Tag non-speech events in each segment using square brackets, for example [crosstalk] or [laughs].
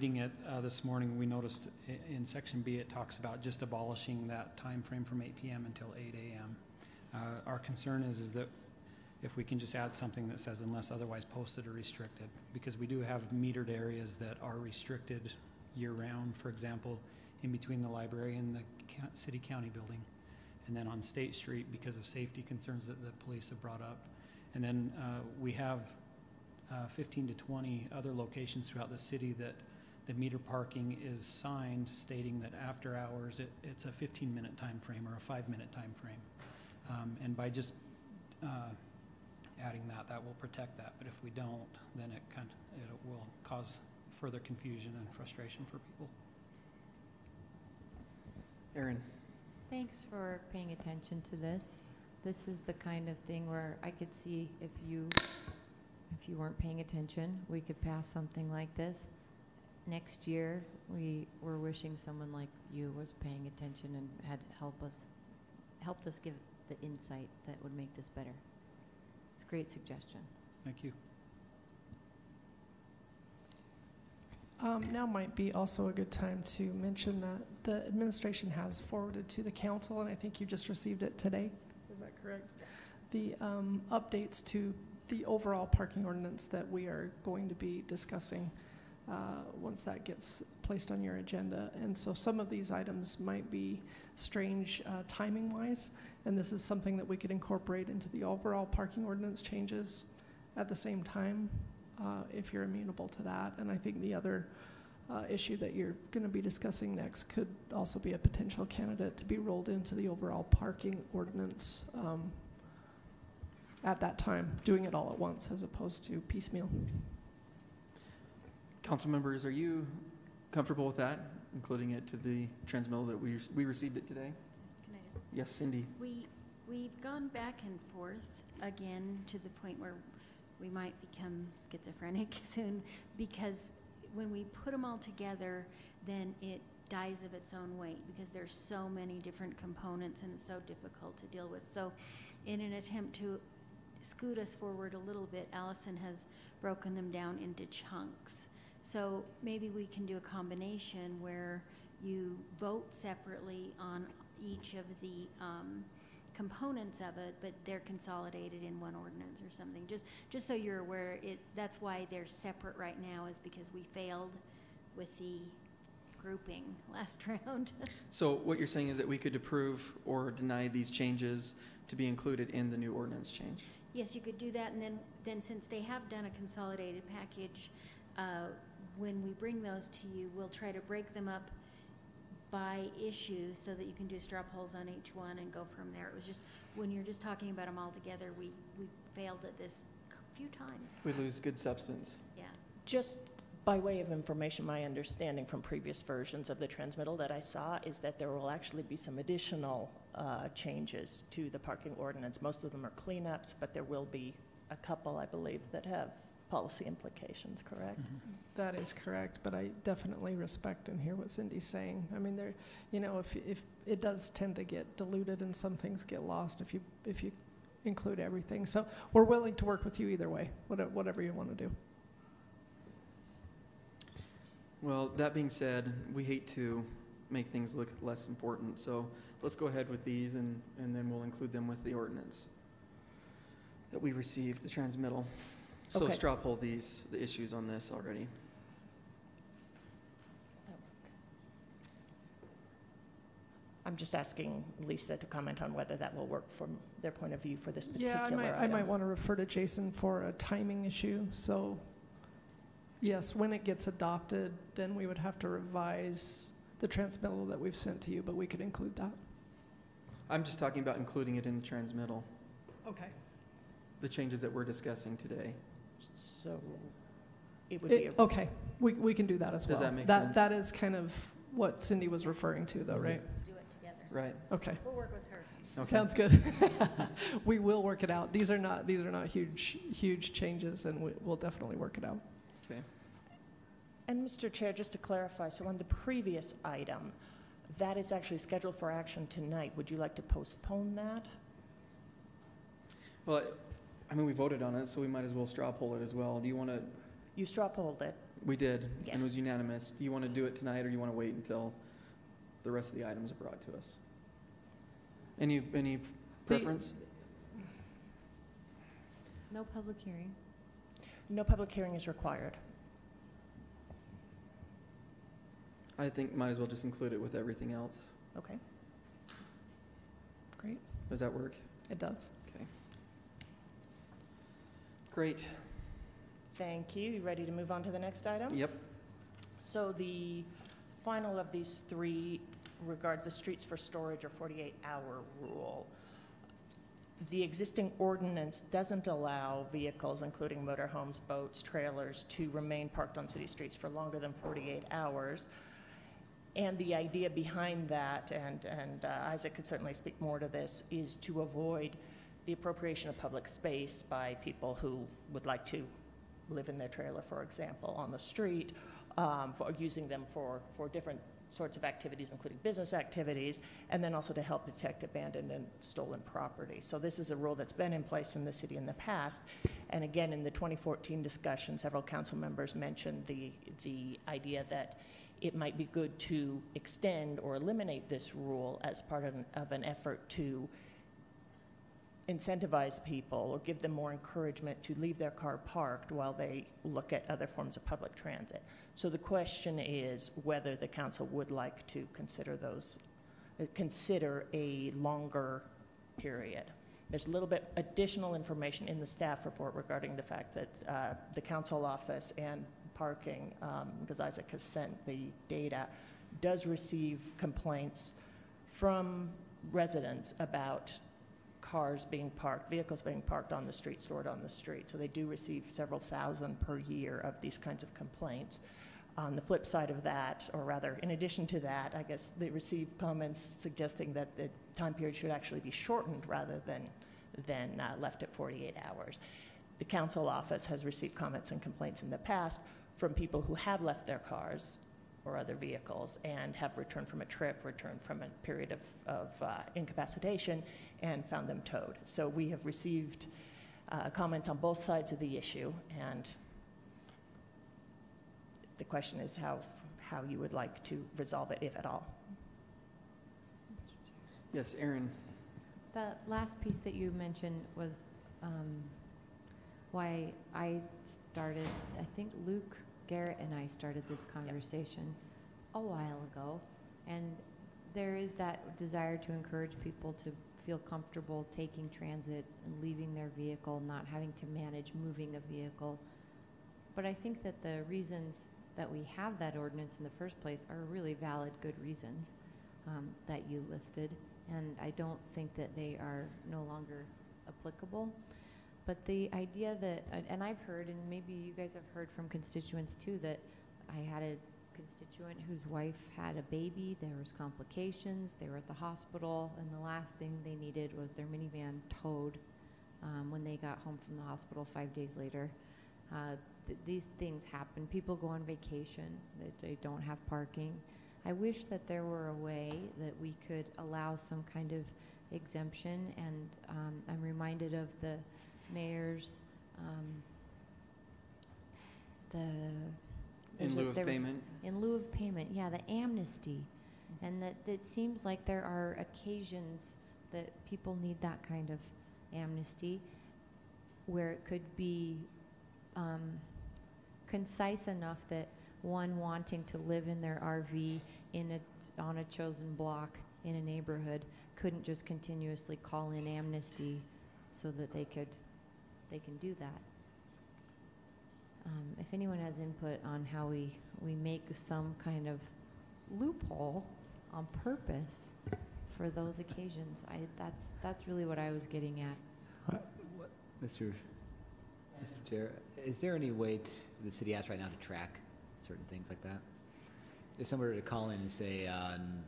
Reading it uh, this morning, we noticed in section B, it talks about just abolishing that time frame from eight PM until eight AM. Uh, Our concern is, is that if we can just add something that says unless otherwise posted or restricted, because we do have metered areas that are restricted year-round, for example, in between the library and the city-county building. And then on State Street, because of safety concerns that the police have brought up. And then uh, we have uh, 15 to 20 other locations throughout the city that the meter parking is signed stating that after hours, it, it's a fifteen minute time frame or a five minute time frame. Um, and by just, uh, adding that, that will protect that, but if we don't, then it kind, it will cause further confusion and frustration for people. Erin? Thanks for paying attention to this. This is the kind of thing where I could see if you, if you weren't paying attention, we could pass something like this. Next year, we were wishing someone like you was paying attention and had help us, helped us give the insight that would make this better. It's a great suggestion. Thank you. Um, Now might be also a good time to mention that the administration has forwarded to the council, and I think you just received it today. Is that correct? The um, updates to the overall parking ordinance that we are going to be discussing uh, once that gets placed on your agenda. And so some of these items might be strange uh, timing-wise, and this is something that we could incorporate into the overall parking ordinance changes at the same time uh, if you're amenable to that. And I think the other uh, issue that you're going to be discussing next could also be a potential candidate to be rolled into the overall parking ordinance um, at that time, doing it all at once as opposed to piecemeal. Council members, are you comfortable with that, including it to the transmittal that we, we received it today? Can I just, Yes, Cindy? we, we've gone back and forth again to the point where we might become schizophrenic [laughs] soon, because when we put them all together, then it dies of its own weight, because there's so many different components and it's so difficult to deal with. So in an attempt to scoot us forward a little bit, Allison has broken them down into chunks. So maybe we can do a combination where you vote separately on each of the um, components of it, but they're consolidated in one ordinance or something. Just, just so you're aware, it, that's why they're separate right now, is because we failed with the grouping [laughs] last round. So what you're saying is that we could approve or deny these changes to be included in the new ordinance change? Yes, you could do that, and then, then since they have done a consolidated package, uh, when we bring those to you, we'll try to break them up by issue so that you can do straw polls on each one and go from there. It was just, when you're just talking about them all together, we, we failed at this a few times. We lose good substance. Yeah. Just by way of information, my understanding from previous versions of the transmittal that I saw is that there will actually be some additional uh, changes to the parking ordinance. Most of them are cleanups, but there will be a couple, I believe, that have policy implications, correct? Mhm. That is correct, but I definitely respect and hear what Cindy's saying. I mean, there, you know, if, if, it does tend to get diluted and some things get lost if you, if you include everything. So we're willing to work with you either way, whatever, whatever you want to do. Well, that being said, we hate to make things look less important, so let's go ahead with these and, and then we'll include them with the ordinance that we received, the transmittal. So Okay. straw poll these, the issues on this already. I'm just asking Lisa to comment on whether that will work from their point of view for this particular Yeah, I item. might, I might want to refer to Jason for a timing issue, so, yes, when it gets adopted, then we would have to revise the transmittal that we've sent to you, but we could include that. I'm just talking about including it in the transmittal, Okay. the changes that we're discussing today. So it would be, a- Okay, we, we can do that as well. Does that make sense? That is kind of what Cindy was referring to, though, right? Do it together. Right. Okay. We'll work with her. Sounds good. [laughs] We will work it out. These are not, these are not huge, huge changes, and we, we'll definitely work it out. Okay. and Mr. Chair, just to clarify, so on the previous item, that is actually scheduled for action tonight. Would you like to postpone that? Well, I mean, we voted on it, so we might as well straw poll it as well. Do you want to, You straw polled it. We did, and it Yes. was unanimous. Do you want to do it tonight, or do you want to wait until the rest of the items are brought to us? Any, any preference? No public hearing. No public hearing is required. I think might as well just include it with everything else. Okay. Great, Does that work? it does. Great. Thank you. You ready to move on to the next item? Yep. So the final of these three regards the streets for storage or 48-hour rule. The existing ordinance doesn't allow vehicles, including motorhomes, boats, trailers, to remain parked on city streets for longer than 48 hours. And the idea behind that, and, and uh, Isaac could certainly speak more to this, is to avoid the appropriation of public space by people who would like to live in their trailer, for example, on the street, um, for using them for, for different sorts of activities, including business activities, and then also to help detect abandoned and stolen property. So this is a rule that's been in place in the city in the past. And again, in the 2014 discussion, several council members mentioned the, the idea that it might be good to extend or eliminate this rule as part of an, of an effort to incentivize people or give them more encouragement to leave their car parked while they look at other forms of public transit. So the question is whether the council would like to consider those, uh, consider a longer period. There's a little bit additional information in the staff report regarding the fact that uh, the council office and parking, um, because Isaac has sent the data, does receive complaints from residents about cars being parked, vehicles being parked on the street, stored on the street. So they do receive several thousand per year of these kinds of complaints. On the flip side of that, or rather, in addition to that, I guess they receive comments suggesting that the time period should actually be shortened rather than, than uh, left at 48 hours. The council office has received comments and complaints in the past from people who have left their cars or other vehicles and have returned from a trip, returned from a period of, of uh, incapacitation, and found them towed. So we have received uh, comments on both sides of the issue, and the question is how, how you would like to resolve it, if at all. Yes, Erin. The last piece that you mentioned was um, why I started, I think Luke Garrott and I started this conversation a while ago. And there is that desire to encourage people to feel comfortable taking transit and leaving their vehicle, not having to manage moving a vehicle. But I think that the reasons that we have that ordinance in the first place are really valid, good reasons um, that you listed. And I don't think that they are no longer applicable. But the idea that, and- I've heard, and maybe you guys have heard from constituents too, that I had a constituent whose wife had a baby, there was complications, they were at the hospital, and the last thing they needed was their minivan towed um, when they got home from the hospital five days later. Uh, th- These things happen. People go on vacation, they, they don't have parking. I wish that there were a way that we could allow some kind of exemption, and um, I'm reminded of the mayor's, um, the. In a- lieu of there was- payment? In lieu of payment, yeah, the amnesty. And that, it seems like there are occasions that people need that kind of amnesty, where it could be um, concise enough that one wanting to live in their RV in a, on a chosen block in a neighborhood couldn't just continuously call in amnesty so that they could, they can do that. Um, if anyone has input on how we, we make some kind of loophole on purpose for those occasions, I, that's, that's really what I was getting at. Uh, what, Mr. Mr. Chair, is there any way the city has right now to track certain things like that? If somebody were to call in and say, on?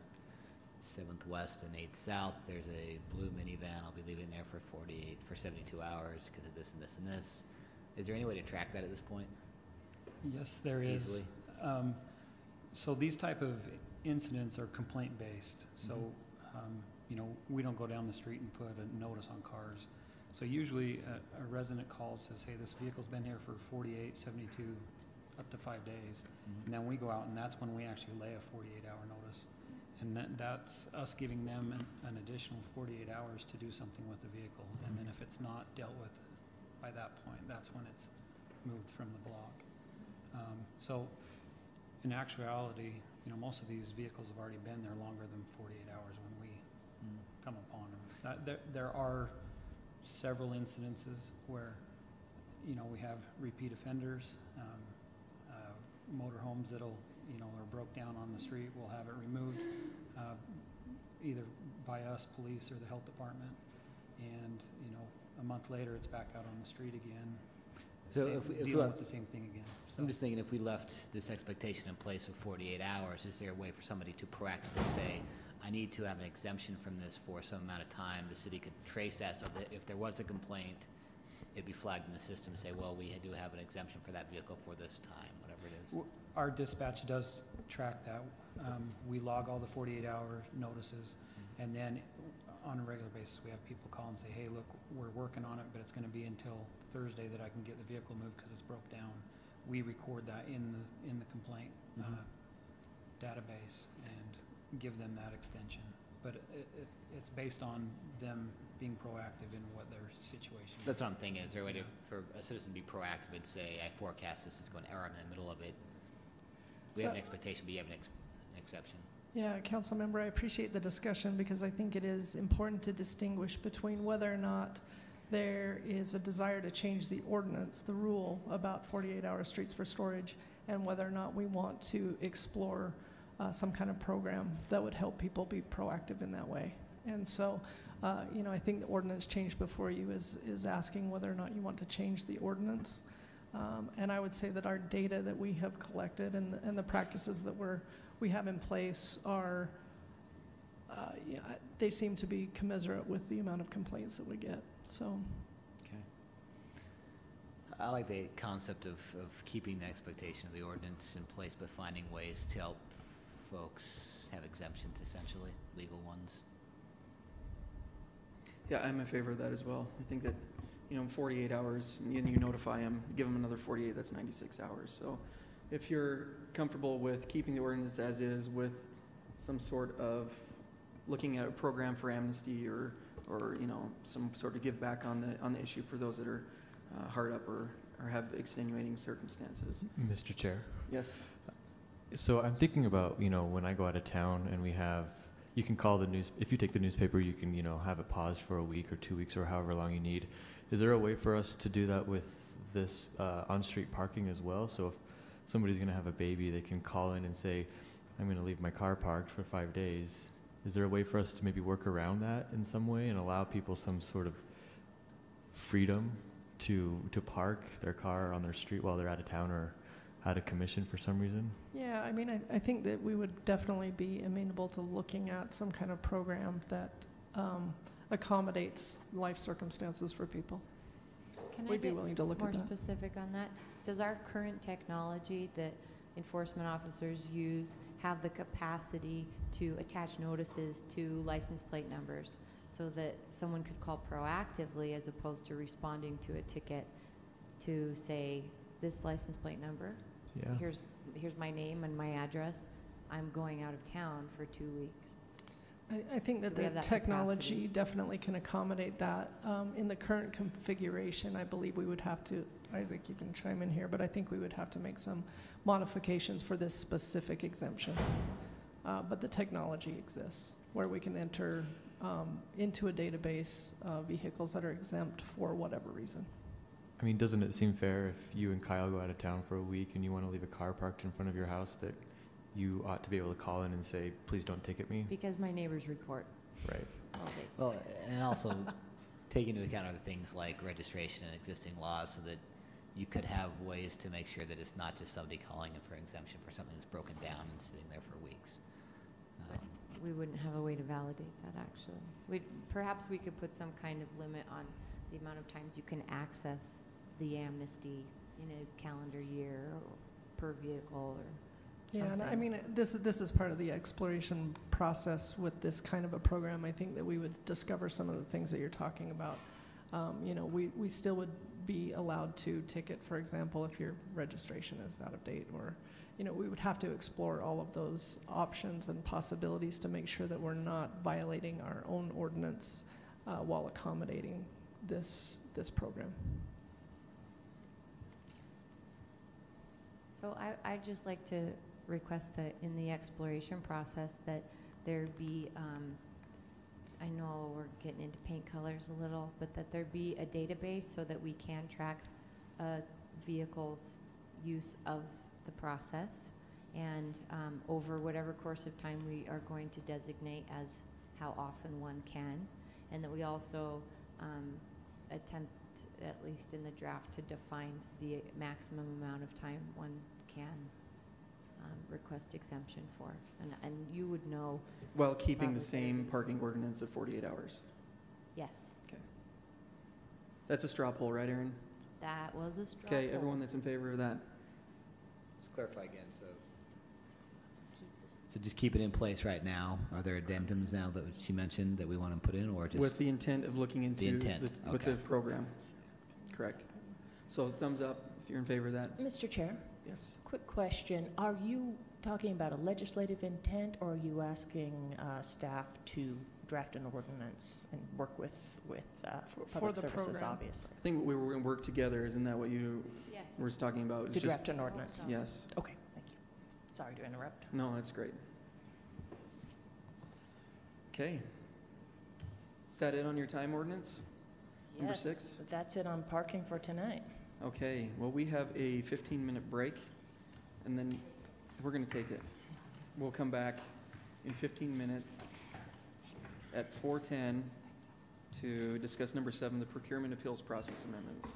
7th West and 8th South, there's a blue minivan. I'll be leaving there for 48, for 72 hours because of this and this and this. Is there any way to track that at this point? Yes, there is. Easily? Um, so these type of incidents are complaint based. Mm-hmm. So, mm -hmm. um, you know, we don't go down the street and put a notice on cars. So usually a, a resident calls says, hey, this vehicle's been here for 48, 72, up to five days. Mm -hmm. And then we go out and that's when we actually lay a 48 hour notice. And that, that's us giving them an, an additional forty-eight hours to do something with the vehicle. And then if it's not dealt with by that point, that's when it's moved from the block. Um, so in actuality, you know, most of these vehicles have already been there longer than forty-eight hours when we Mm. come upon them. That, there, there are several incidences where, you know, we have repeat offenders, um, uh, motorhomes that'll, you know, are broke down on the street, we'll have it removed, by us, police, or the health department. And, you know, a month later, it's back out on the street again, So same- if we- if we dealing with the same thing again. So I'm just thinking if we left this expectation in place of 48 hours, is there a way for somebody to proactively say, I need to have an exemption from this for some amount of time? The city could trace that so that if there was a complaint, it'd be flagged in the system, and say, well, we do have an exemption for that vehicle for this time, whatever it is. W- Our dispatch does track that. Um, We log all the 48-hour notices, and then on a regular basis, we have people call and say, hey, look, we're working on it, but it's going to be until Thursday that I can get the vehicle moved because it's broke down. We record that in the, in the complaint uh, Mhm. database and give them that extension. But it, it, it's based on them being proactive in what their situation is. That's what I'm thinking, is there a way to, for a citizen to be proactive and say, I forecast this is going to err in the middle of it? We have So- an expectation, but you have an ex- an exception. Yeah, council member, I appreciate the discussion because I think it is important to distinguish between whether or not there is a desire to change the ordinance, the rule about 48-hour streets for storage, and whether or not we want to explore uh, some kind of program that would help people be proactive in that way. And so, uh, you know, I think the ordinance change before you is, is asking whether or not you want to change the ordinance. Um, And I would say that our data that we have collected and, and the practices that we're, we have in place are, uh, yeah, they seem to be commensurate with the amount of complaints that we get, so. Okay. I like the concept of, of keeping the expectation of the ordinance in place, but finding ways to help folks have exemptions, essentially, legal ones. Yeah, I'm in favor of that as well. I think that, you know, 48 hours, and you notify them, give them another 48, that's 96 hours. So if you're comfortable with keeping the ordinance as is with some sort of looking at a program for amnesty or, or, you know, some sort of give back on the, on the issue for those that are uh, hard up or, or have extenuating circumstances. Mr. Chair. Yes? So I'm thinking about, you know, when I go out of town and we have, you can call the news, if you take the newspaper, you can, you know, have it paused for a week or two weeks or however long you need. Is there a way for us to do that with this uh, on-street parking as well? So if somebody's going to have a baby, they can call in and say, I'm going to leave my car parked for five days. Is there a way for us to maybe work around that in some way and allow people some sort of freedom to, to park their car on their street while they're out of town or out of commission for some reason? Yeah, I mean, I, I think that we would definitely be amenable to looking at some kind of program that um, accommodates life circumstances for people. Can I We'd be get willing to look more at that. specific on that? Does our current technology that enforcement officers use have the capacity to attach notices to license plate numbers so that someone could call proactively as opposed to responding to a ticket to say, this license plate number, Yeah. here's, here's my name and my address, I'm going out of town for two weeks. I, I think that Do we the have that technology capacity? definitely can accommodate that. Um, In the current configuration, I believe we would have to, Isaac, you can chime in here, but I think we would have to make some modifications for this specific exemption. Uh, But the technology exists, where we can enter um, into a database uh, vehicles that are exempt for whatever reason. I mean, doesn't it seem fair if you and Kyle go out of town for a week and you want to leave a car parked in front of your house that you ought to be able to call in and say, please don't ticket me? Because my neighbors report Right. all. Well, and also [laughs] take into account other things like registration and existing laws so that you could have ways to make sure that it's not just somebody calling in for exemption for something that's broken down and sitting there for weeks. Um, We wouldn't have a way to validate that, actually. We, perhaps we could put some kind of limit on the amount of times you can access the amnesty in a calendar year or per vehicle or Yeah, and I mean, this, this is part of the exploration process with this kind of a program. I think that we would discover some of the things that you're talking about. Um, You know, we, we still would be allowed to ticket, for example, if your registration is out of date or, you know, we would have to explore all of those options and possibilities to make sure that we're not violating our own ordinance uh, while accommodating this, this program. So I, I'd just like to request that in the exploration process, that there be, um, I know we're getting into paint colors a little, but that there be a database so that we can track a vehicle's use of the process. And, um, over whatever course of time we are going to designate as how often one can. And that we also, um, attempt, at least in the draft, to define the maximum amount of time one can um, request exemption for. And, and you would know, While keeping the same parking ordinance of 48 hours. yes, Okay. That's a straw poll, right, Erin? that was a straw Okay, poll. everyone that's in favor of that? Let's clarify again, so. So just keep it in place right now. Are there addendums now that she mentioned that we want to put in, or just? With the intent of looking into. the intent, the- With the okay. program. Correct. So thumbs up if you're in favor of that. Mr. Chair, Yes. quick question. Are you talking about a legislative intent, or are you asking uh, staff to draft an ordinance and work with, with uh, For- for public the services, program. obviously? I think we were going to work together, isn't that what you Yes. were just talking about? It's To just- draft an ordinance? Yes. Okay, thank you. Sorry to interrupt. No, that's great. Okay. Is that it on your time ordinance? Number six? That's it on parking for tonight. Okay, well, we have a 15-minute break, and then we're going to take it. We'll come back in 15 minutes at 4:10 to discuss number seven, the procurement appeals process amendments.